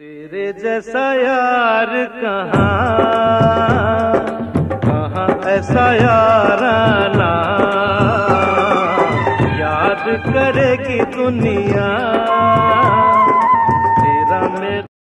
तेरे जैसा यार कहाँ? कहाँ ऐसा याराना? याद करेगी दुनिया